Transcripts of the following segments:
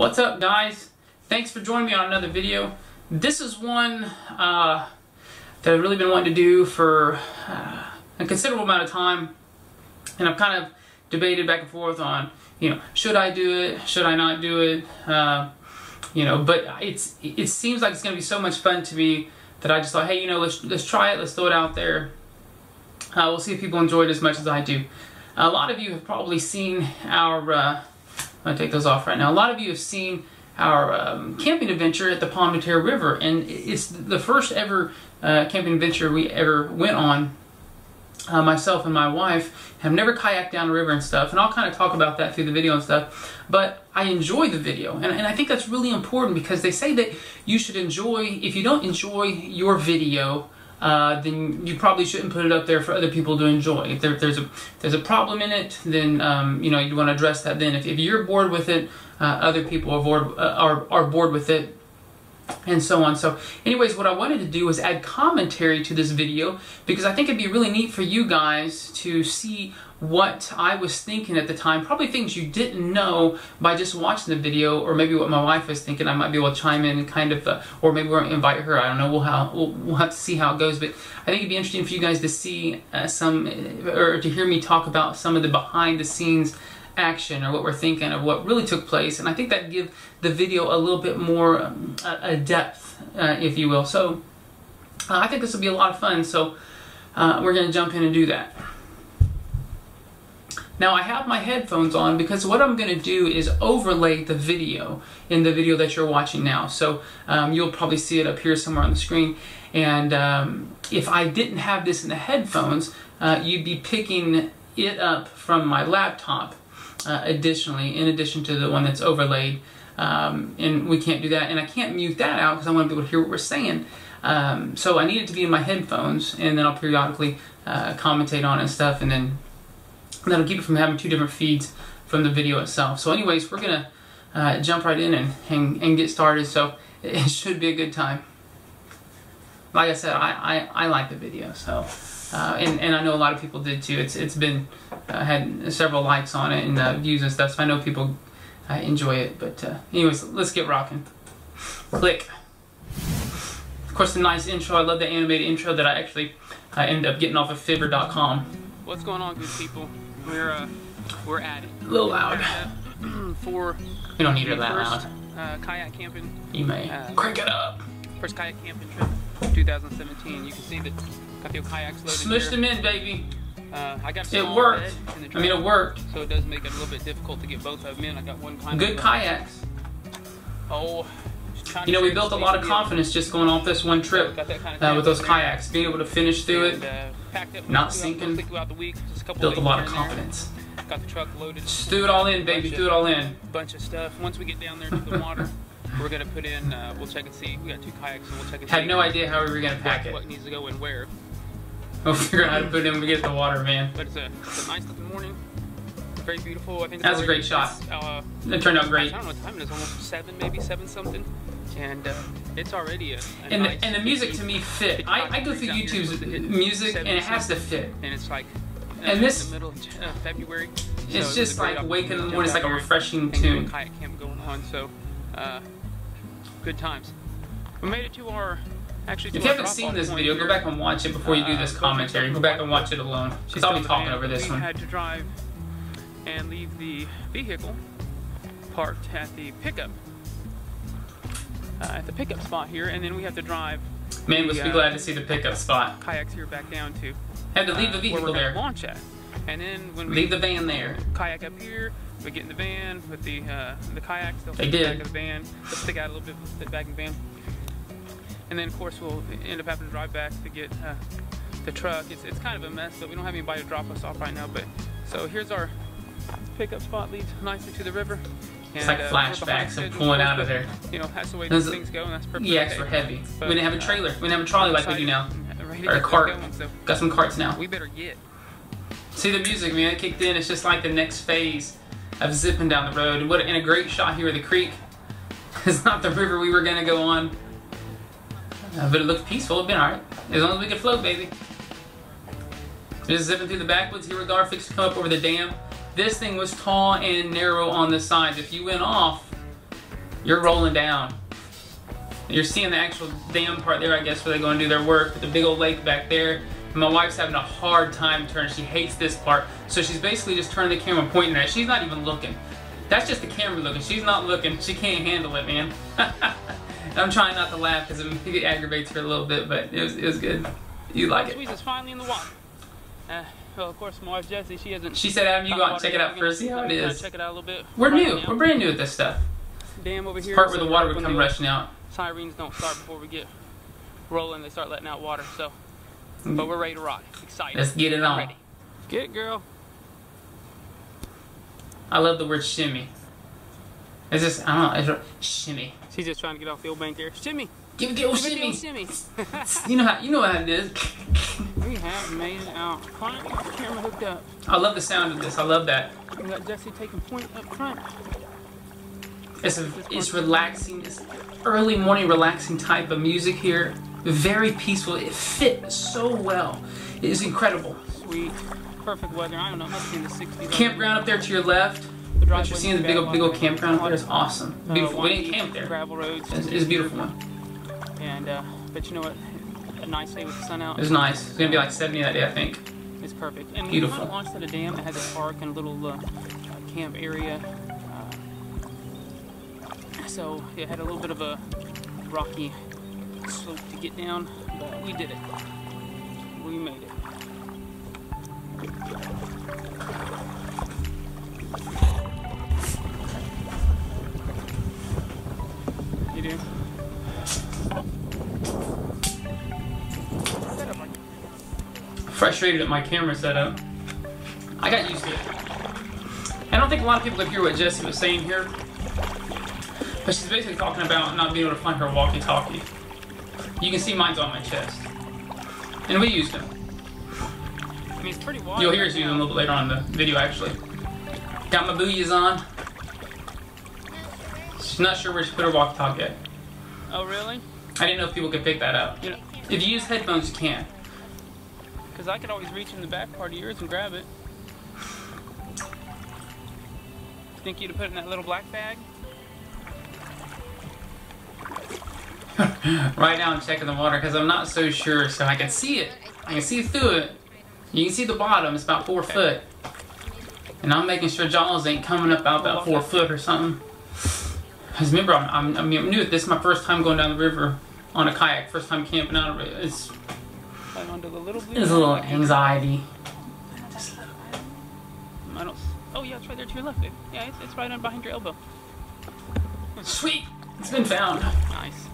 What's up guys? Thanks for joining me on another video. This is one uh, that I've really been wanting to do for uh, a considerable amount of time and I've kind of debated back and forth on, you know, should I do it, should I not do it, uh, you know, but it's it seems like it's going to be so much fun to me that I just thought, hey, you know, let's, let's try it, let's throw it out there. Uh, we'll see if people enjoy it as much as I do. A lot of you have probably seen our, to take those off right now. A lot of you have seen our um, camping adventure at the de Terre River, and it's the first ever uh, camping adventure we ever went on. Uh, myself and my wife have never kayaked down the river and stuff, and I'll kind of talk about that through the video and stuff. But I enjoy the video, and, and I think that's really important because they say that you should enjoy, if you don't enjoy your video, uh, then you probably shouldn't put it up there for other people to enjoy. If there, there's a there's a problem in it, then um, you know you want to address that. Then if, if you're bored with it, uh, other people are bored uh, are are bored with it, and so on. So anyways, what I wanted to do was add commentary to this video because I think it'd be really neat for you guys to see what I was thinking at the time, probably things you didn't know by just watching the video, or maybe what my wife was thinking. I might be able to chime in and kind of, uh, or maybe we'll invite her. I don't know. We'll, how, we'll, we'll have to see how it goes. But I think it'd be interesting for you guys to see uh, some, or to hear me talk about some of the behind the scenes action or what we're thinking of what really took place. And I think that give the video a little bit more um, a, depth, uh, if you will. So uh, I think this will be a lot of fun. So uh, we're going to jump in and do that. Now I have my headphones on because what I'm going to do is overlay the video in the video that you're watching now. So um, you'll probably see it up here somewhere on the screen. And um, if I didn't have this in the headphones, uh, you'd be picking it up from my laptop uh, additionally, in addition to the one that's overlaid. Um, and we can't do that. And I can't mute that out because I want to be able to hear what we're saying. Um, so I need it to be in my headphones, and then I'll periodically uh, commentate on it and stuff, and then that'll keep it from having two different feeds from the video itself. So anyways, we're going to uh, jump right in and, and, and, get started. So it should be a good time. Like I said, I, I, I like the video. So uh, and, and I know a lot of people did too. It's It's been uh, had several likes on it and uh, views and stuff. So I know people uh, enjoy it. But uh, anyways, let's get rocking. Click. Of course, the nice intro. I love the animated intro that I actually uh, ended up getting off of Fiverr.com. What's going on, good people? We're uh, we're at it. A little loud. for you don't need it that first, loud. Uh, kayak camping. You may crank it up. First kayak camping trip, 2017. You can see that got the kayaks loaded. Smushed them in, baby. Uh, I got it worked. I mean, it worked. So it does make it a little bit difficult to get both of them in. I got one kind Good of, kayaks. Oh, you know, we built a lot of confidence just going off this one trip uh, with those kayaks, being able to finish through it, uh, not sinking. Built a lot of confidence. Got the truck loaded. Just threw it all in, baby. Threw it all in. Bunch of stuff. Once we get down there to the water, we're gonna put in. Uh, we'll check and see. We got two kayaks, and we'll check and see. Had no idea how we were gonna pack it. What needs to go and where. We'll figure out how to put it in when we get the water, man. But it's a, it's a nice looking morning. Very beautiful. I think that was a great shot. Uh, it turned out great. I don't know what time it is. Almost seven, maybe seven something and uh, it's already a, a and, nice the, and the music to me fit. I, I go through YouTube's music and it has to fit. And it's like uh, and this in the middle of uh, February. It's so just like waking in the morning. It's like a refreshing tune. Kayak camp going on, so uh, good times. We made it to our. Actually, if you haven't seen this video, here. go back and watch it before you do this uh, commentary. Go back and watch it alone, because I'll be talking over this we one. We had to drive and leave the vehicle parked at the pickup uh, at the pickup spot here, and then we have to drive. Man, was be glad to see the pickup spot. Kayaks here back down to. Had to leave the vehicle where we're there. Launch at, and then when we leave the van there. Kayak up here. We get in the van with the uh, the kayaks. They'll they did. Back of the van. They'll stick out a little bit the back of the van. And then of course we'll end up having to drive back to get uh, the truck. It's, it's kind of a mess, but we don't have anybody to drop us off right now. But so here's our pickup spot leads nicely to the river. It's like uh, flashbacks of pulling out of there. You know, that's the way these things go, and that's perfect. Yeah, extra heavy. But, we didn't have a trailer. We didn't have a trolley like we do now. Or a cart. Going, so Got some carts now. We better get. See the music, man. It kicked in. It's just like the next phase of zipping down the road. What in a great shot here of the creek. It's not the river we were gonna go on. Uh, but it looked peaceful. It'd been alright. As long as we could float, baby. Just zipping through the backwoods here with Garfix to come up over the dam. This thing was tall and narrow on the sides. If you went off, You're rolling down. You're seeing the actual dam part there, I guess, where they go and do their work. The big old lake back there. My wife's having a hard time turning. She hates this part. So she's basically just turning the camera pointing at it. She's not even looking. That's just the camera looking. She's not looking. She can't handle it, man. I'm trying not to laugh because it aggravates her a little bit, but it was, it was good. You like it. Squeeze is finally in the water. Uh, well, of course, my wife Jessie, she hasn't. She said, Adam, you go out and check it out first, see how it is. Check it out a little bit. We're right new. Now. We're brand new at this stuff. Dam over here. Part where the water would come rushing out. Sirens don't start before we get rolling. They start letting out water. So, Mm-hmm. but we're ready to rock. Excited. Let's get it on. Ready. Get it, girl. I love the word shimmy. It's just, I don't know, it's shimmy. She's just trying to get off the old bank here. Shimmy. Give old Give shimmy. shimmy. you know how you know how it is. we have made it out. The camera hooked up. I love the sound of this. I love that. We got Jessie taking point up front. It's a, it's relaxing. It's early morning relaxing type of music here. Very peaceful. It fit so well. It is incredible. Sweet. Perfect weather. I don't know. Must be in the 60s. Campground up there to your left. What you're seeing the big old, big old campground up there is awesome. Uh, beautiful. Uh, we didn't camp there. Gravel roads. It's, it's a beautiful one. And uh, but you know what? A nice day with the sun out. It's nice. It's gonna be like 70 that day, I think. It's perfect. And beautiful. we launched at a dam that has a park and a little uh, camp area. Uh, so it had a little bit of a rocky slope to get down, but we did it. We made it. You do? Frustrated at my camera setup. I got used to it. I don't think a lot of people hear what Jessie was saying here. But she's basically talking about not being able to find her walkie-talkie. You can see mine's on my chest. And we used them. I mean, it's pretty wide. You'll hear us use them a little bit later on in the video, actually. Got my booyahs on. She's not sure where she put her walkie-talkie at. Oh, really? I didn't know if people could pick that up. You know, if you use headphones, you can. Because I could always reach in the back part of yours and grab it. Think you'd have put it in that little black bag? Right now I'm checking the water because I'm not so sure, so I can see it. I can see through it. You can see the bottom, it's about four foot. And I'm making sure jaws ain't coming up out about four foot or something. Because remember, I'm, I'm, I'm new this. is my first time going down the river on a kayak. First time camping out of it. It's, it's a little anxiety. I don't, oh yeah, it's right there to your left, babe. Yeah, it's, it's right on behind your elbow. Sweet! It's been found. Nice.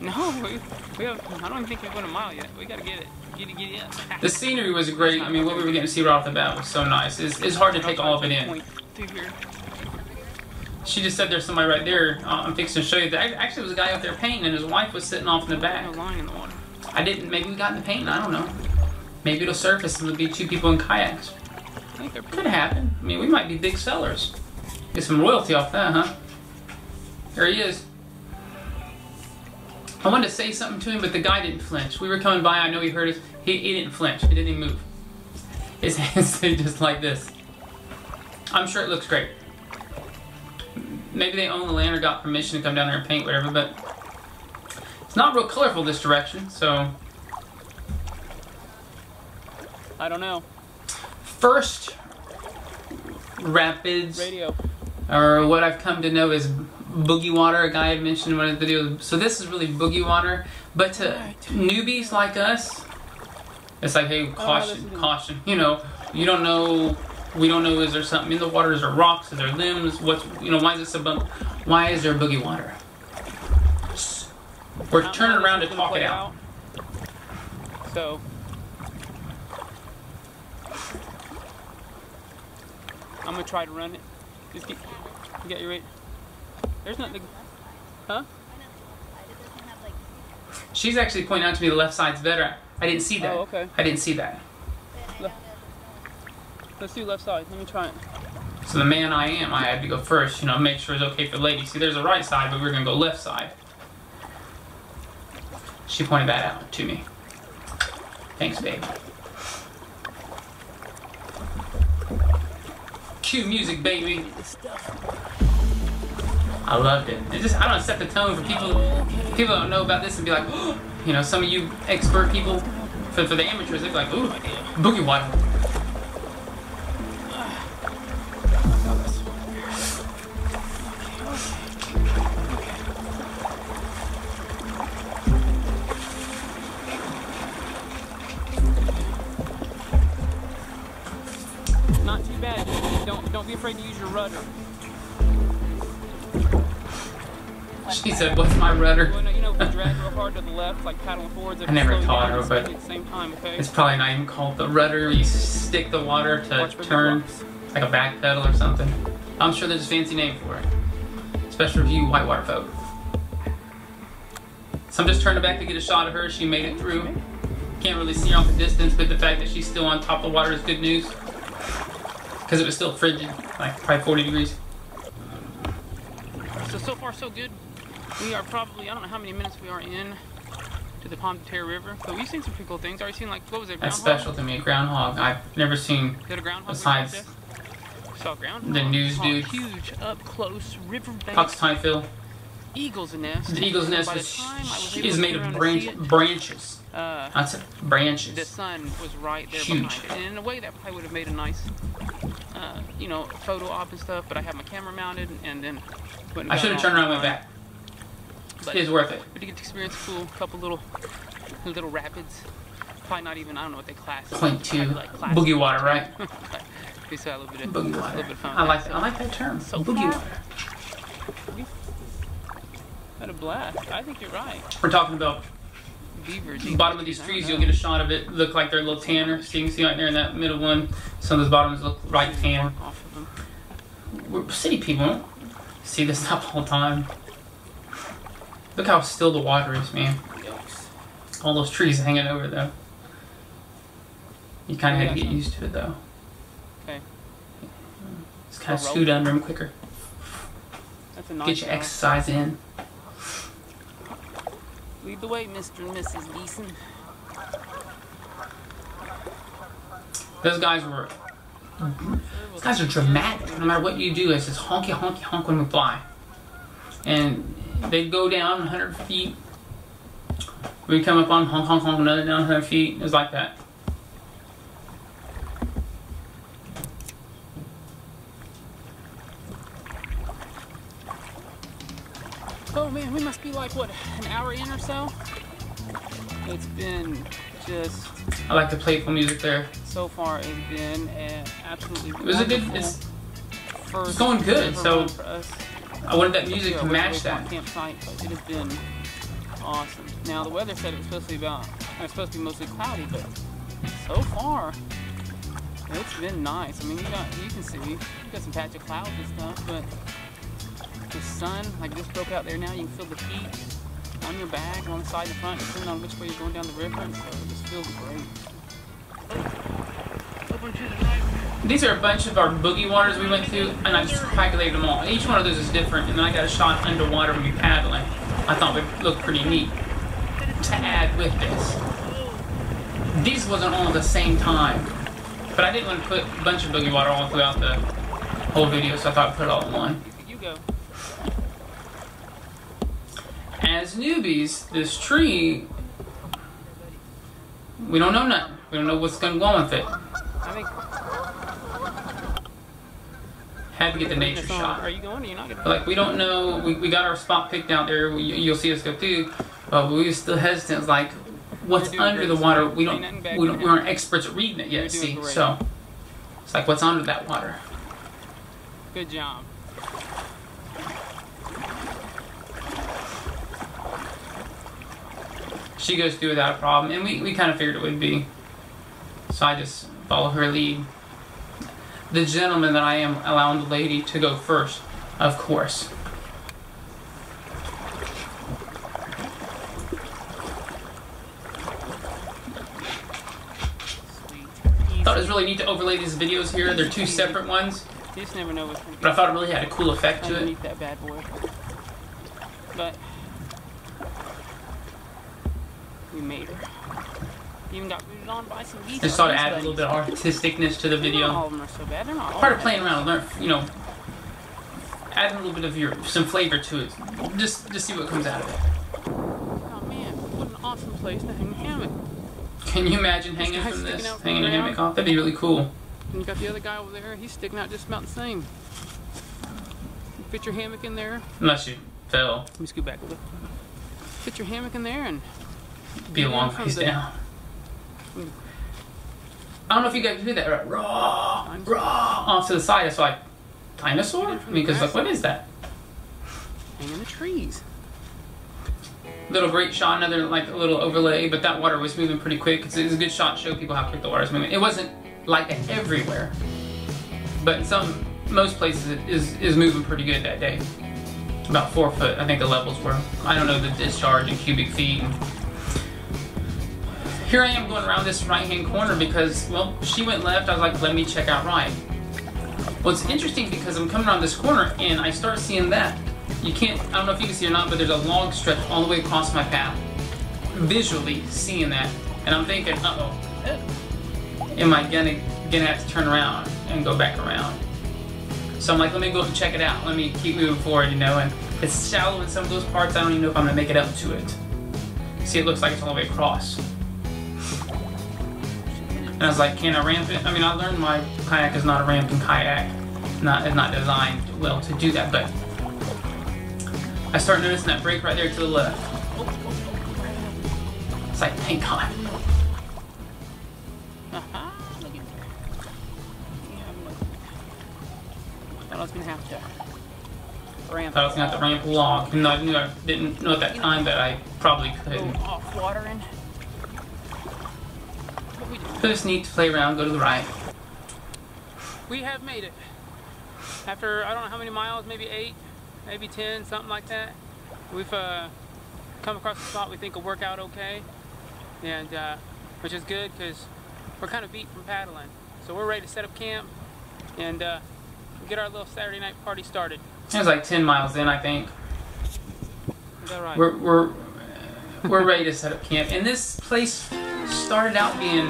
No, we, we have, I don't even think we've gone a mile yet. We gotta get it. Get it, get it. The scenery was great. I mean, what we were getting to see right off the bat was so nice. It's, it's hard to take all of it in. She just said there's somebody right there. Uh, I'm fixing to show you. That actually, was a guy out there painting, and his wife was sitting off in the back. Lying in the water. I didn't. Maybe we got in the paint. I don't know. Maybe it'll surface and it'll be two people in kayaks. Could happen. I mean, we might be big sellers. Get some royalty off that, huh? There he is. I wanted to say something to him, but the guy didn't flinch. We were coming by, I know he heard us. He, he didn't flinch. He didn't even move. His hands stayed just like this. I'm sure it looks great. Maybe they own the land or got permission to come down there and paint whatever, but it's not real colorful this direction, so... I don't know. First Rapids... Radio. Or what I've come to know is boogie water, a guy had mentioned in one of the videos. So this is really boogie water. But to newbies like us, it's like, hey, oh, caution, oh, caution. You know, you don't know, we don't know, is there something in the water? Is there rocks? Is there limbs? What's, you know, why is this a bump? Why is there boogie water? We're turning around to talk it out. out. So, I'm gonna try to run it. Just get, you got your rate. There's nothing. Huh? She's actually pointing out to me the left side's better. I didn't see that. Oh, okay. I didn't see that. Let's do left side. Let me try it. So the man I am, I had to go first, you know, make sure it's okay for the lady. See, there's a right side, but we're going to go left side. She pointed that out to me. Thanks, babe. Cue music, baby. I loved it. It just I don't set the tone for people people don't know about this and be like, you know, some of you expert people for, for the amateurs, they'd be like, ooh, boogie water. Paddling forwards, I never taught her, but speed at the same time, okay? It's probably not even called the rudder. You stick the water to Watch for the turn, like a back pedal or something. I'm sure there's a fancy name for it. For you whitewater folk. So I'm just turning back to get a shot of her. She made it through. Can't really see her off the distance, but the fact that she's still on top of the water is good news. Because it was still frigid, like probably 40 degrees. So, so far so good. We are probably, I don't know how many minutes we are in to the Pomme de Terre River, but we've seen some pretty cool things. Already seen like, what was it, That's special to me. Groundhog. I've never seen Is a groundhog? besides? Saw groundhog. the news dude. Huge, up close, riverbank, Fox Typhil. eagle's nest. The eagle's nest is, time I was is made of branch, it, branches. Uh, That's it. the sun was right there Huge. behind it. And in a way, that probably would have made a nice, uh, you know, photo op and stuff. But I had my camera mounted, and then I should have turned around and went back. But, It's worth it. but you get to experience a cool couple little, little rapids. Probably not even I don't know what they class. Point two. Like class Boogie water, right? we had a little bit of Boogie water. of. I like that, I like that term. So Boogie far- water. Had a blast. I think you're right. We're talking about Beaver. bottom of these trees. You'll get a shot of it. Look like they're a little tanner. So you can see right there in that middle one. Some of those bottoms look right tan. Off of them. We're city people. See this stuff all the time. Look how still the water is, man. Yikes. All those trees hanging over though. You kind of Yeah, had to get used to it though. Okay. Just kind of scoot under them quicker. That's a nice. Get your exercise in. Lead the way, Mr. and Mrs. Deason. Those guys were These guys are dramatic. No matter what you do, it's just honky honky honk when we fly. And they'd go down 100 feet. We'd come up on honk honk honk another down 100 feet. It was like that. Oh man, we must be like what an hour in or so. It's been just I like the playful music there. so far. It's been an absolutely It was a good. It's. it's going good, so for us. I wanted that music to match away from our that. campsite, but it has been awesome. Now the weather said it was supposed to be about, uh, it's supposed to be mostly cloudy, but so far it's been nice. I mean, you got, you can see, you got some patch of clouds and stuff, but the sun, like just broke out there now. You can feel the heat on your back on the side and the front, depending on which way you're going down the river, and so it just feels great. Over to the right. These are a bunch of our boogie waters we went through, and I just calculated them all. Each one of those is different, and then I got a shot underwater when we paddling. I thought would look pretty neat to add with this. These wasn't all at the same time, but I didn't want to put a bunch of boogie water all throughout the whole video, so I thought I'd put it all in one. You go. As newbies, this tree, we don't know nothing. We don't know what's going to go on with it. Had to get the nature shot. Are you going? Or you're not going? Like we don't know. We, we got our spot picked out there. We, you'll see us go through, but we were still hesitant. It's like what's under the water. We don't. We, don't, we aren't experts at reading it yet. See, great. so it's like what's under that water. Good job. She goes through without a problem, and we, we kind of figured it would be. So I just follow her lead. The gentleman that I am allowing the lady to go first, of course. Thought it was really neat to overlay these videos here. They're two separate ones, just never know what's going to but I thought it really had a cool effect to it. that bad boy. But we made her. Even got on by some geese. Just thought it geese added a little bit of artisticness to the Not video. all of them are so bad. They're not all part of playing around, learn, you know, add a little bit of your some flavor to it. Just just see what comes out of it. Oh man, what an awesome place to hang a hammock. Can you imagine hanging from this, from hanging a hammock off? That'd be really cool. And you got the other guy over there, he's sticking out just about the same. You fit your hammock in there. Unless you fell, Let me scoot back a little. Fit your hammock in there and be a long ways down. I don't know if you guys hear that. Right? Raw, raw, off to the side. It's like dinosaur. I mean, because like, what is that? hang in the trees. Little great shot, another like a little overlay, but that water was moving pretty quick. It's, it's a good shot to show people how quick the water is moving. It wasn't like that everywhere, but in some most places it is is moving pretty good that day. About four foot, I think the levels were. I don't know the discharge in cubic feet. Here I am going around this right hand corner because well she went left. I was like, let me check out right. Well, it's interesting because I'm coming around this corner and I start seeing that. You can't, I don't know if you can see or not, but there's a long stretch all the way across my path. Visually seeing that. And I'm thinking, uh oh, am I gonna, gonna have to turn around and go back around? So I'm like, let me go check it out. Let me keep moving forward, you know, and it's shallow in some of those parts. I don't even know if I'm gonna make it up to it. See, it looks like it's all the way across. And I was like, can I ramp it? I mean, I learned my kayak is not a ramping kayak. Not, it's not designed well to do that, but I start noticing that break right there to the left. It's like, thank God. Aha, look at there. Yeah, look. Thought I was gonna have to ramp. Thought I was gonna have to ramp along. And I knew I didn't know at that time that I probably couldn't. off watering. What we do? But it's neat to play around, go to the right. We have made it. After I don't know how many miles, maybe eight, maybe ten, something like that. We've uh, come across a spot we think will work out okay, and uh, which is good because we're kind of beat from paddling. So we're ready to set up camp and uh, get our little Saturday night party started. It was like 10 miles in, I think. Is that right? We're, we're, we're ready to set up camp. And this place started out being,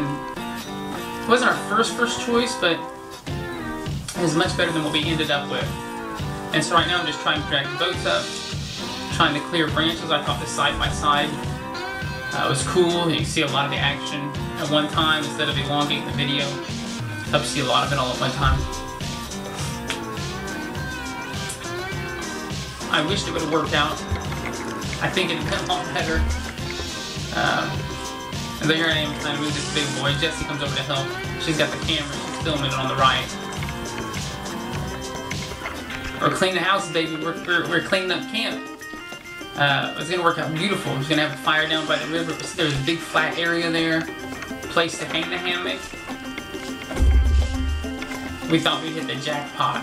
it wasn't our first, first choice, but it was much better than what we ended up with. And so right now I'm just trying to drag the boats up, trying to clear branches. I thought the side by side uh, was cool. You can see a lot of the action at one time instead of elongating the video. Help see a lot of it all at one time. I wished it would have worked out. I think it would have been a lot better. Then here I am trying to move this big boy. Jesse comes over to help. She's got the camera. She's filming it on the right. We're cleaning the house, baby. We're, we're, we're cleaning up camp. Uh, it's gonna work out beautiful. We're gonna have a fire down by the river. There's a big flat area there, place to hang the hammock. We thought we hit the jackpot.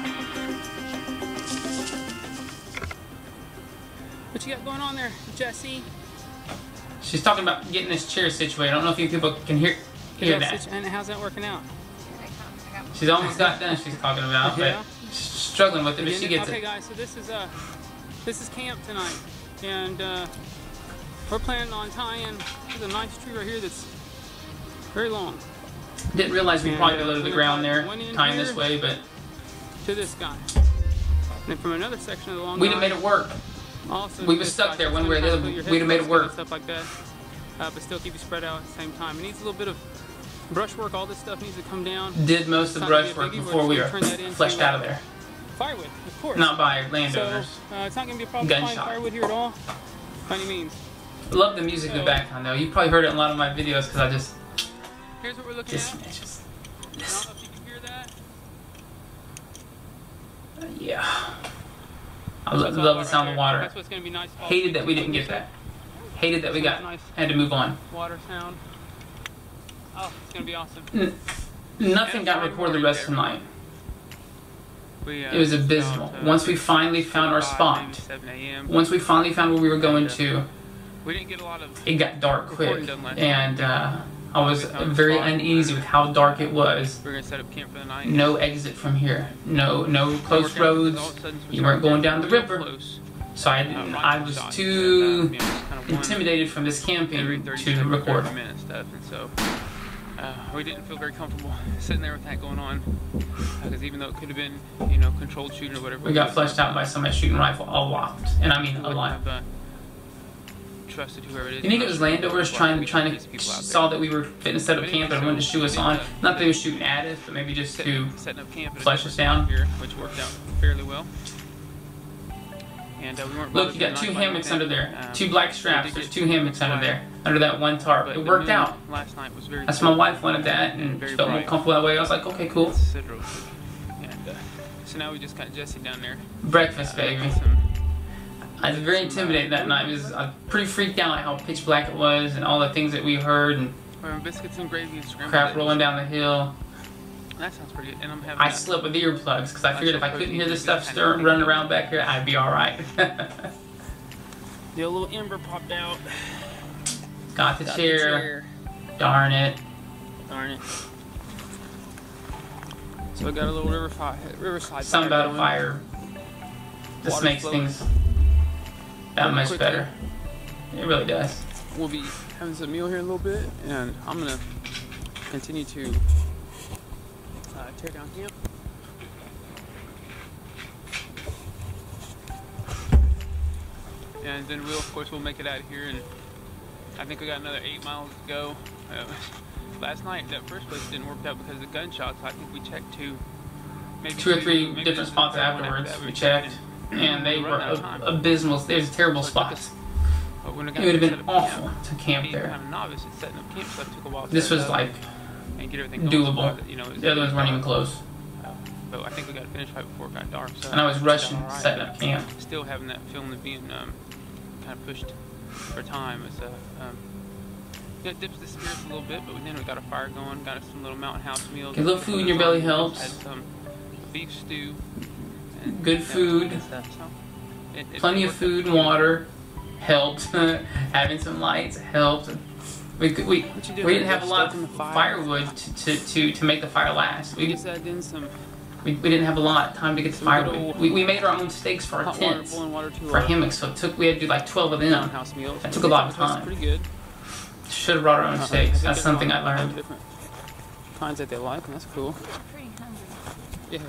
What you got going on there, Jesse? She's talking about getting this chair situated. I don't know if you people can hear hear that. And how's that working out? She's almost got done. She's talking about, but Yeah. struggling with it. But she gets okay, it. guys. So this is uh, this is camp tonight, and uh, we're planning on tying. There's a nice tree right here that's very long Didn't realize we And, probably uh, below the ground there, tie one in tying this way, but to this guy. And then from another section of the long we'd have made it work. Also, we was stuck there so one it's way or the other. We'd have made it work. Stuff like that, uh, but still keep you spread out at the same time. It needs a little bit of brushwork. All this stuff needs to come down. Did most of the It's brush be work before we were just gonna turn that into, fleshed out of there. Firewood, of course. Not by so landowners. uh, it's not going to be a problem Gunshot. firewood here at all, by any means. Love the music in the background though. You probably heard it in a lot of my videos because I just, Here's what we're looking just, at. just, I don't know if you can hear that. yeah. I lo- love the sound of water. That's what's going to be nice. Hated that we didn't get that. Hated that we got nice. had to move on. Water sound. Oh, it's going to be awesome. N- Nothing got recorded the water rest of the night. We, uh, It was abysmal. uh, Once we finally found our spot, maybe 7 a.m. once we finally found where we were going to, We didn't get a lot of. it got dark quick, Recording done last and uh, I was a very uneasy with how dark it was. We are going to set up camp for the night. No exit from here. No, no close roads. all of a sudden we You weren't going down the river. So I Uh, I was too uh, you know, just kind of intimidated from this camping to record. so uh, we didn't feel very comfortable sitting there with that going on because even though it could have been, you know, controlled shooting or whatever. We got fleshed out by somebody shooting rifle aloft, and I mean. Have, uh, trusted whoever it is. You think it was landowners trying trying to saw that we were fitting to set up camp and wanted to shoot us on? Not that they were shooting at us, but maybe just to setting up camp flush us down. Here, which worked out fairly well. And, uh, we Look, you got two hammocks under there. Um, two black straps. There's two hammocks under there. Under that one tarp. It worked out. Last night was very That's my wife wanted that and she felt more comfortable that way. I was like, okay, cool. And, uh, so now we just got Jesse down there. Breakfast, baby. I was very intimidated that night. It was I was pretty freaked out at how pitch black it was and all the things that we heard and biscuits and gravy and crap rolling down the hill. That sounds pretty good. And I'm having I slept with earplugs because I figured if I couldn't hear this stuff stirring, running around back here, I'd be all right. the little ember popped out. Got the, Got chair. the chair. Darn it. Darn it. So I got a little riverside. riverside Something about a fire. This Water makes things that much better. It really does. We'll be having some meal here in a little bit, and I'm gonna continue to uh, tear down camp. And then we'll, of course, we'll make it out of here, and I think we got another eight miles to go. Uh, last night, that first place didn't work out because of the gunshots. I think we checked two, maybe two or three different spots afterwards. After we checked, and they were ab abysmal. There's terrible spots. It would have been awful to camp there. Kind of novice up camp, so took a while this was like and get everything doable. That, you know, the other ones weren't even close. But I think we got finished right before it got dark. So and I was rushing, setting up camp. Still having that feeling of being um, kind of pushed for time. It's, uh, um, it dips the spirits a little bit, but then we got a fire going, got us some little mountain house meals. A little food in your belly helps. Had some beef stew. Good food. Stuff, so it, it Plenty of food and water helped. Having some lights helped. We we, we didn't have a lot of firewood to, to, to, to make the fire last. We, some we, we didn't have a lot of time to get the firewood. We, we made our own stakes for our tents, for hammocks, so it took we had to do like 12 of them. That took a lot of time. Pretty good. Should have brought our own uh-huh. steaks. That's something I learned. Different kinds that they like, and that's cool. Yeah.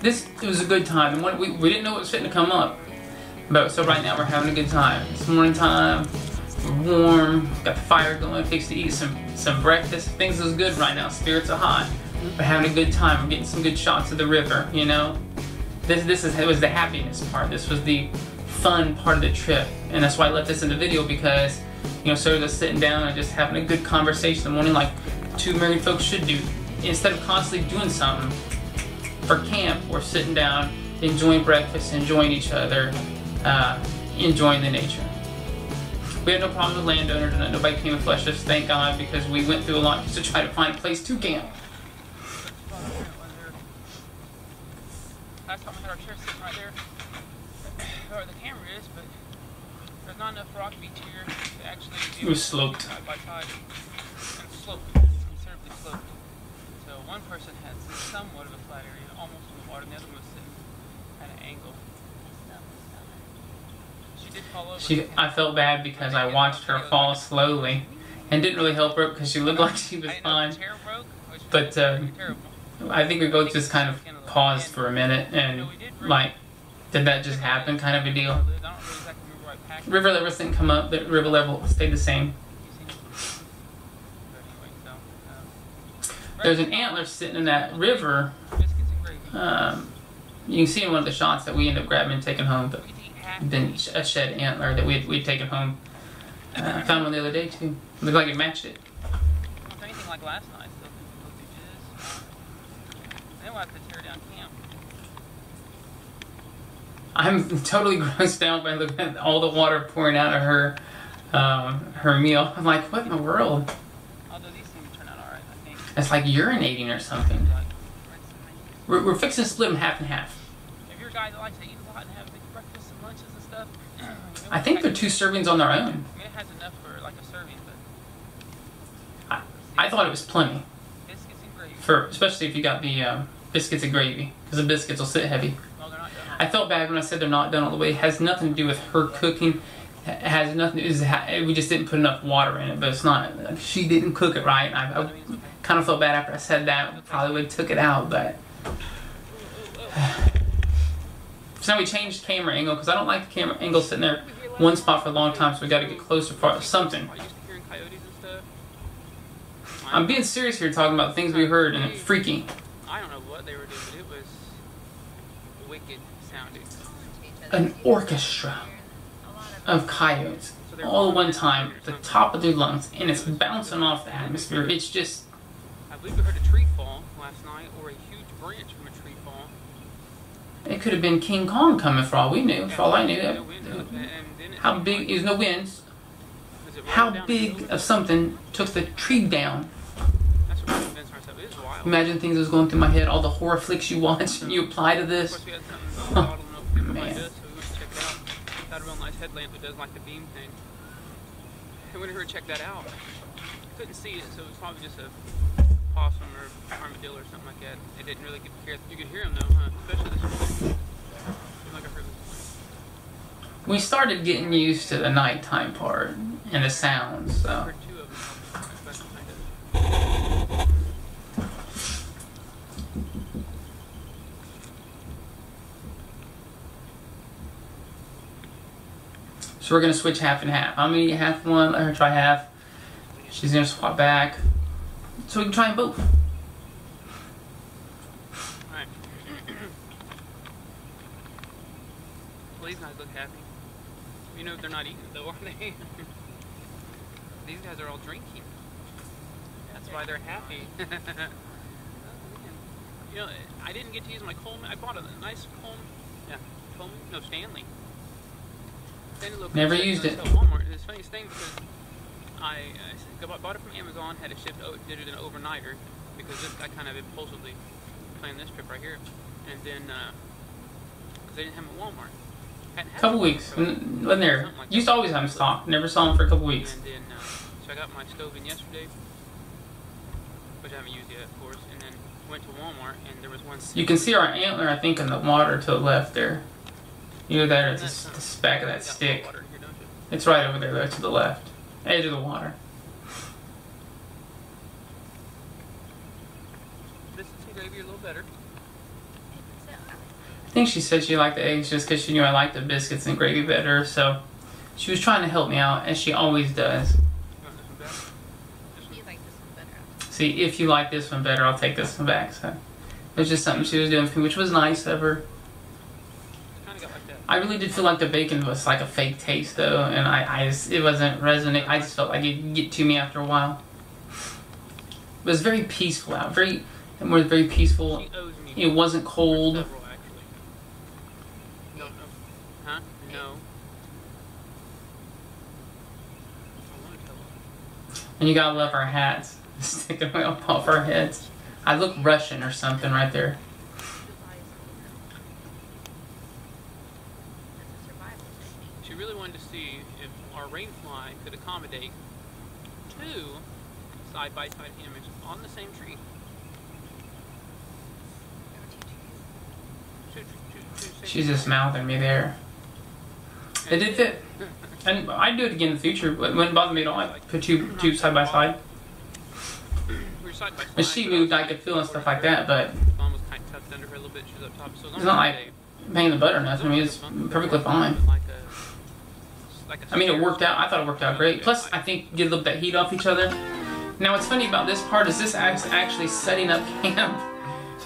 This it was a good time. And We, we didn't know what was fitting to come up. But so right now we're having a good time. It's morning time. We're warm. Got the fire going. Fixed to eat some some breakfast. Things is good right now. Spirits are high. We're having a good time. We're getting some good shots of the river. You know, this this is it was the happiness part. This was the fun part of the trip, and that's why I left this in the video because you know, sort of just sitting down and just having a good conversation in the morning, like two married folks should do, instead of constantly doing something for camp. We're sitting down, enjoying breakfast, enjoying each other, uh, enjoying the nature. We had no problem with landowners, and nobody came and fleshed us, thank God, because we went through a lot just to try to find a place to camp. Last time we had our chair sitting right there, where the camera is, but there's not enough rock beach here to actually. It was sloped. Side by side, and sloped, considerably sloped. So one person had somewhat of a flat area, almost in the water, and the other one was sitting at an angle. She, I felt bad because I watched her fall slowly, and didn't really help her because she looked like she was fine. But uh, I think we both just kind of paused for a minute and like, did that just happen? Kind of a deal. River levels didn't come up. The river level stayed the same. There's an antler sitting in that river. Um, you can see in one of the shots that we end up grabbing and taking home. But been a shed antler that we'd, we'd taken home. Uh, found one the other day too. Looked like it matched it. anything like last night, Then we'll have to tear down camp. I'm totally grossed out by looking at all the water pouring out of her um, her meal. I'm like, what in the world? Although these things turn out alright, I think. It's like urinating or something. We're, we're fixing to split them half and half. If you're a guy that likes to eat a lot and have I think they're two servings on their own. I mean, it has enough for like a serving, but. I, I thought it was plenty. Biscuits and gravy. For especially if you got the um, biscuits and gravy, because the biscuits will sit heavy. No, they're not done. I felt bad when I said they're not done all the way. It has nothing to do with her cooking. It has nothing. Is we just didn't put enough water in it, but it's not. She didn't cook it right. I, I kind of felt bad after I said that. Probably would have took it out, but. So now we changed camera angle because I don't like the camera angle sitting there one spot for a long time, so we got to get closer for something. I'm being serious here talking about things we heard and it's freaky. I don't know what they were doing, but it was wicked sounding. An orchestra of coyotes all at one time, the top of their lungs, and it's bouncing off the atmosphere. It's just. I believe we heard a tree fall last night, or a huge branch from a tree fall. It could have been King Kong coming for all we knew, for all I knew. How big is no winds? How big of something took the tree down? Imagine things was going through my head, all the horror flicks you watch and you apply to this. Man. Got a real nice headlamp that does like the beam thing. I went over to check that out. Couldn't see it, so it was probably just a possum or armadillo or something like that. It didn't really get hear. You could hear them though, huh? Especially this morning. Like I heard this We started getting used to the nighttime part and the sounds, so. So we're gonna switch half and half. I'm gonna eat half one, let her try half. She's gonna swap back. So we can try them both. Alright. well, these guys look happy. You know they're not eating though, are they? these guys are all drinking. That's why they're happy. Oh, you know, I didn't get to use my Coleman. I bought a nice Coleman. Yeah, Coleman? No, Stanley. Never used it. Walmart. It's the funniest thing because I, I bought it from Amazon, had it shipped, did it an overnighter because this, I kind of impulsively planned this trip right here, and then because uh, they didn't have them at Walmart. A couple weeks, when there. Like used to always have them stocked. Never saw them for a couple weeks. And then, uh, so I got my stove in yesterday, which I haven't used yet, of course, and then went to Walmart, and there was one. You can see our antler, I think, in the water to the left there. You're there at the, the back of that stick. It's right over there, though, to the left. Edge of the water. This is some gravy a little better. I think she said she liked the eggs just because she knew I liked the biscuits and gravy better, so she was trying to help me out, as she always does. See, if you like this one better, I'll take this one back. So it was just something she was doing for me, which was nice of her. I really did feel like the bacon was like a fake taste though, and I, I just, it wasn't resonant. I just felt like it'd get to me after a while. It was very peaceful out, very, it was very peaceful. It wasn't cold. And you gotta love our hats sticking up off our heads. I look Russian or something right there. Accommodate two side-by-side images on the same tree. She's just mouthing me there. It did fit. And I'd do it again in the future. It wouldn't bother me at all. I put two, two side by side. When she moved, I could feel and stuff like that, but it's not like paying the butter or nothing. I mean, it's perfectly fine. I mean, it worked out. I thought it worked out great. Plus, I think get a little bit heat off each other. Now, what's funny about this part is this act's actually setting up camp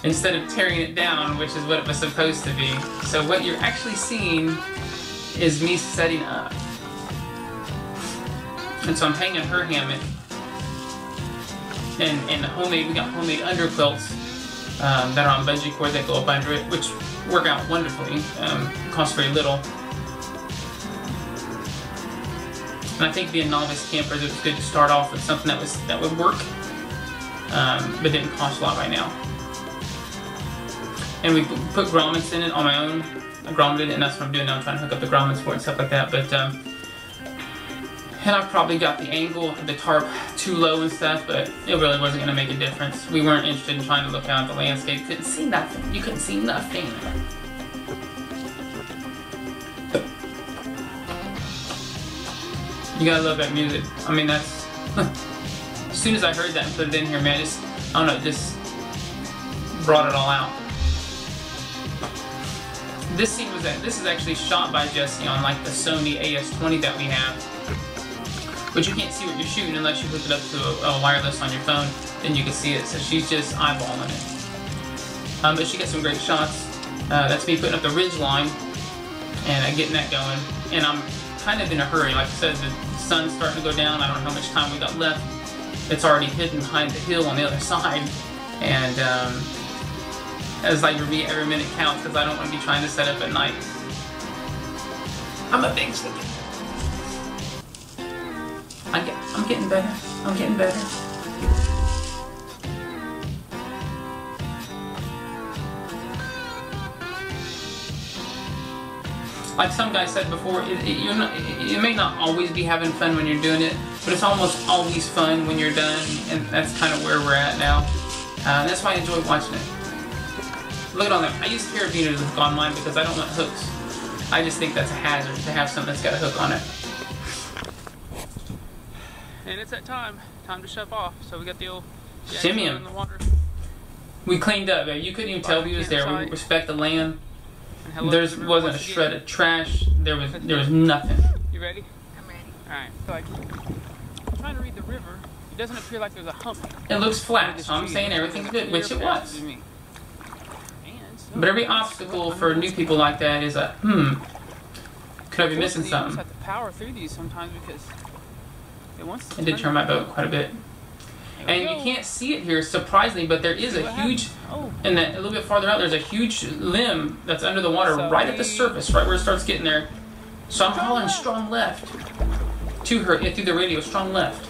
instead of tearing it down, which is what it was supposed to be. So what you're actually seeing is me setting up. And so I'm hanging her hammock. And, and the homemade, we got homemade underquilts um, that are on bungee cord that go up under it, which work out wonderfully. Um, cost very little. And I think being novice campers, it was good to start off with something that was that would work, um, but didn't cost a lot right now. And we put grommets in it on my own. I grommeted it, and that's what I'm doing now. I'm trying to hook up the grommets for it and stuff like that. But um, and I probably got the angle of the tarp too low and stuff, but it really wasn't going to make a difference. We weren't interested in trying to look out at the landscape. Couldn't see nothing. You couldn't see nothing. You gotta love that music. I mean, that's. as soon as I heard that and put it in here, man, just I don't know, just brought it all out. This scene was that this is actually shot by Jesse on like the Sony AS20 that we have. But you can't see what you're shooting unless you hook it up to a, a wireless on your phone. Then you can see it. So she's just eyeballing it. Um, but she got some great shots. Uh, that's me putting up the ridge line and uh, getting that going. And I'm kind of in a hurry. Like I said, the sun's starting to go down. I don't know how much time we got left. It's already hidden behind the hill on the other side. And um, as like every minute counts because I don't want to be trying to set up at night. I'm a big sleeper. I get, I'm getting better. I'm getting better. Like some guy said before, it, it, you're not, you may not always be having fun when you're doing it, but it's almost always fun when you're done, and that's kind of where we're at now. Uh, that's why I enjoy watching it. Look at all that. I use carabiners with on mine because I don't want hooks. I just think that's a hazard to have something that's got a hook on it. And it's that time. Time to shove off. So we got the old Shimmy in the water. We cleaned up. You couldn't even tell we was there. We respect the land. And hello There wasn't a shred of trash. There was there was nothing. You ready? I'm ready. Alright. So like, I'm trying to read the river. It doesn't appear like there's a hump. It looks flat, so I'm saying There's everything's good, which it was. to me. And so- But every obstacle for new people like that is a hmm. Could I be missing Unfortunately, you just something? have to power through these sometimes because it wants to It did turn my boat quite a bit. There we And you can't see it here, surprisingly, but there is a huge, Oh, and that a little bit farther out, there's a huge limb that's under the water, So right at the surface, right where it starts getting there. So I'm Strong calling left. strong left to her yeah, through the radio, strong left.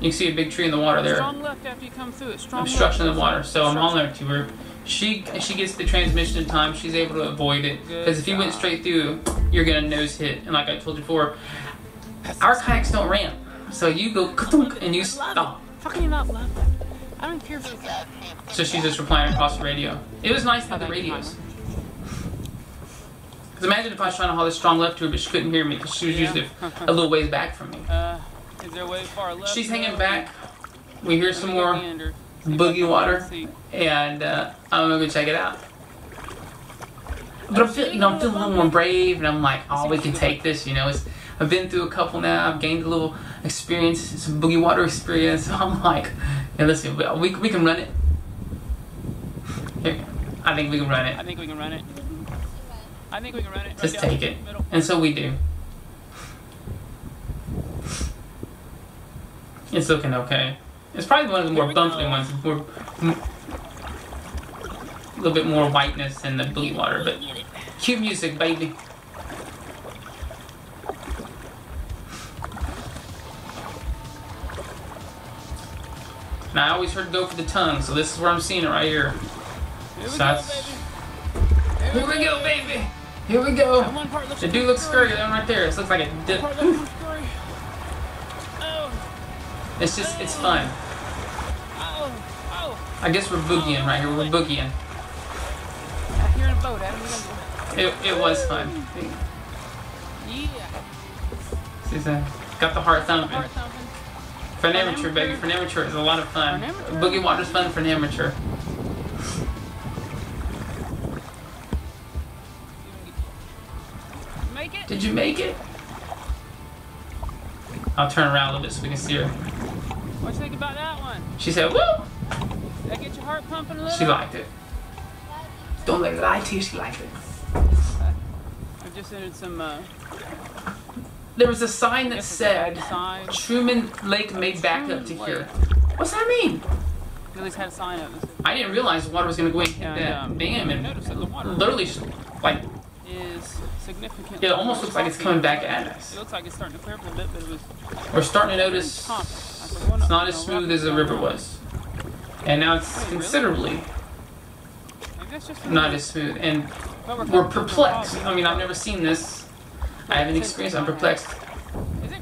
You can see a big tree in the water there. strong left after you come through it. Strong obstruction left. of the water. So I'm Obstruction. hollering to her. She she gets the transmission in time. She's able to avoid it because if you went straight through, you're gonna nose hit. And like I told you before, our kayaks don't ramp, so you go and you stop. How can you not love that? I don't care if it's So she's just replying across the radio. It was nice to have the radios. Because imagine if I was trying to haul this strong left to her, but she couldn't hear me because she was Yeah. usually a little ways back from me. Uh, is there way far left? She's hanging back. We hear some more. meander. See if I boogie water. and uh, I'm gonna go check it out. But I'm feeling, you know, I'm feeling a little more brave, and I'm like, oh, we can take this. You know, it's, I've been through a couple now. I've gained a little experience, some boogie water experience. So I'm like, yeah, listen, we, we, we can run it. Here, I think we can run it. I think we can run it. I think we can run it. Just take it, and so we do. It's looking okay. It's probably one of the more bumpy ones. More, a little bit more whiteness than the blue water, but cue music, baby. And I always heard go for the tongue, so this is where I'm seeing it right here. Here we go, baby. Here we go, baby. Here we go. That one part looks The dude looks scary. scurry, that one right there. It looks like a dip. Oh, It's just, it's fun. oh, oh. I guess we're boogieing right here. We're boogieing. I hear a boat. Adam. It, it was fun. Yeah. See that? Got the heart thumping. For an amateur, baby. For an amateur, it's a lot of fun. For an amateur. Boogie water's fun for an amateur. Make it. Did you make it? I'll turn around a little bit so we can see her. What you think about that one? She said, woo! Did that get your heart pumping a little? She liked it. Don't let it lie to you, she liked it. I just entered some. Uh, There was a sign that said. Truman Lake made back up to here. What's that mean? At least had a sign up. I didn't realize the water was going to go in And, that um, dam and literally, like, is significant. it almost looks like it's coming back at us. It looks like it's starting to clear up a bit, but it was We're starting to notice top. I said, well, it's not as smooth as the river was. And now it's considerably Maybe that's just a not as smooth. And we're coming from the perplexed. I mean, I've never seen this. I haven't experienced. I'm perplexed.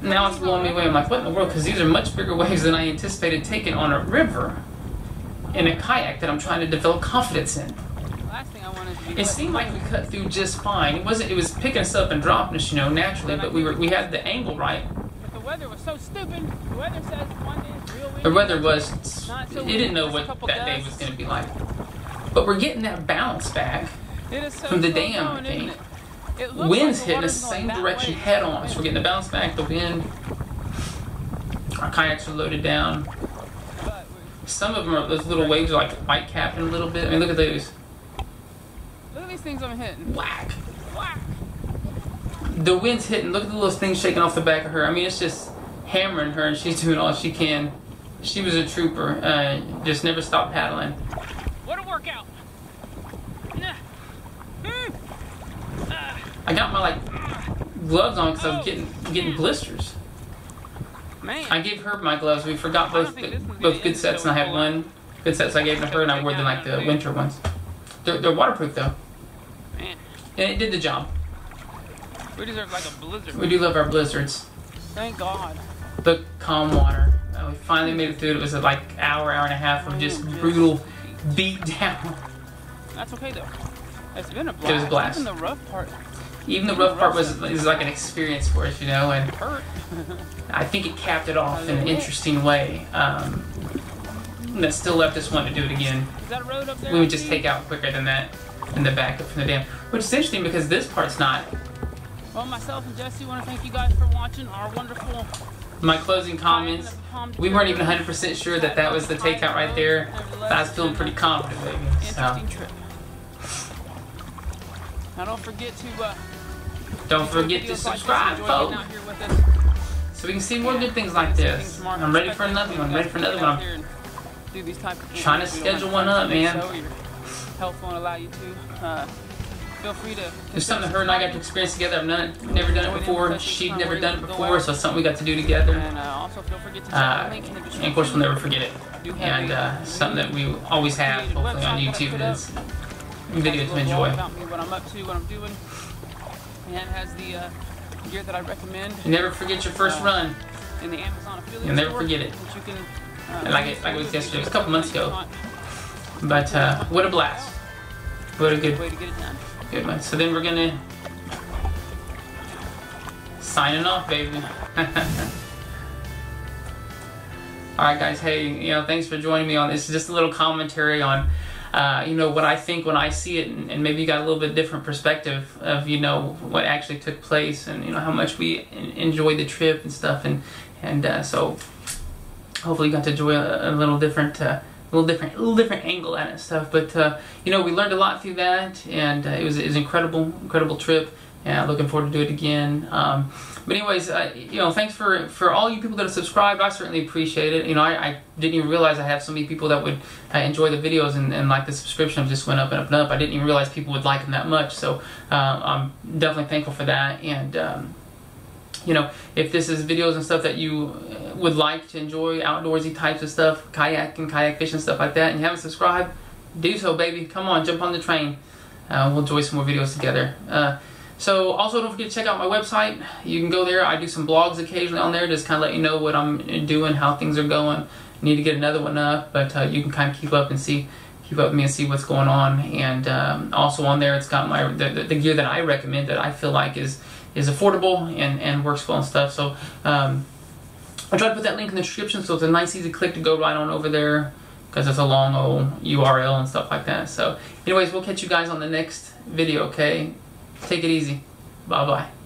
Now it's blowing me away. I'm like, what in the world? Because these are much bigger waves than I anticipated taking on a river in a kayak that I'm trying to develop confidence in. Last thing I want It seemed like we cut through just fine. It wasn't. It was picking us up and dropping us, you know, naturally. But we were. We had the angle right. But the weather was so stupid. The weather says one day it's real windy. The weather was. It didn't know what that day was going to be like. But we're getting that bounce back. It is so from the dam thing. Wind's like hitting the same direction way. head on. So we're getting the bounce back. The wind. Our kayaks are loaded down. Some of them are those little waves are like white capping a little bit. I mean, look at those. look at these things I'm hitting. Whack. Whack. The wind's hitting. Look at the little things shaking off the back of her. I mean, it's just hammering her, and she's doing all she can. She was a trooper. Uh, just never stopped paddling. What a workout. Nah. Hmm. Ah. I got my like gloves on because I was getting getting blisters. Man. I gave her my gloves. We forgot both the, both good sets, and I had one good sets I gave it to her, and I wore them like the winter ones. They're, they're waterproof though, Man. and it did the job. We deserve like a blizzard. We do love our blizzards. Thank God. The calm water. Uh, we finally made it through. It was a, like hour, hour and a half of just brutal beat down. That's okay though. It's been a blast. It was a blast. Even the rough part Even the rough part was is like an experience for us, you know, and. I think it capped it off in an interesting way. Um, that still left us wanting to do it again. Is that road up there? We would just take out quicker than that in the back from the dam. Which is interesting because this part's not. Well, myself and Jesse want to thank you guys for watching our wonderful. My closing comments. We weren't even 100% sure that that was the takeout right there. But I was feeling pretty confident, baby. So Interesting trip. Now don't forget to. Uh, don't forget to subscribe, folks. So we can see more good things like this. I'm ready for another one. I'm ready for another one. I'm. Trying to schedule one up, man. allow you to. Feel free to. There's something her and I got to experience together. I've never done it before. She'd never done it before, so it's something we got to do together. And uh, and of course, we'll never forget it. And uh, something that we always have, hopefully, on YouTube is video to enjoy. And has the uh, gear that I recommend And never forget your first run. in the Amazon affiliate You'll never forget it. Which you can. Uh, like it- like it was yesterday, it was a couple months ago. But uh, what a blast. What a good, way to get it done. good one. So then we're gonna signing off, baby. All right, guys. Hey, you know, thanks for joining me on this. Just a little commentary on, uh, you know, what I think when I see it, and, and maybe you got a little bit different perspective of, you know, what actually took place, and you know how much we enjoyed the trip and stuff, and and uh, so hopefully you got to enjoy a, a little different. Uh, a little different, a little different angle at it and stuff, but uh, you know we learned a lot through that, and uh, it was it was an incredible, incredible trip, and looking forward to do it again. Um, but anyways, uh, you know, thanks for for all you people that have subscribed. I certainly appreciate it. You know, I, I didn't even realize I have so many people that would uh, enjoy the videos and, and like the subscriptions just went up and up and up. I didn't even realize people would like them that much. So uh, I'm definitely thankful for that. And um, you know, if this is videos and stuff that you uh, would like to enjoy, outdoorsy types of stuff, kayak and kayak fishing stuff like that, and you haven't subscribed, do so, baby. Come on, jump on the train. Uh, we'll enjoy some more videos together. So also don't forget to check out my website. You can go there. I do some blogs occasionally on there, just kind of let you know what I'm doing, how things are going. Need to get another one up, but uh, you can kind of keep up and see, keep up with me and see what's going on. And um, also on there, it's got my the, the, gear that I recommend that I feel like is is affordable and, and works well and stuff. So um, I'll try to put that link in the description so it's a nice easy click to go right on over there because it's a long old URL and stuff like that. So anyways, we'll catch you guys on the next video, okay? Take it easy. Bye-bye.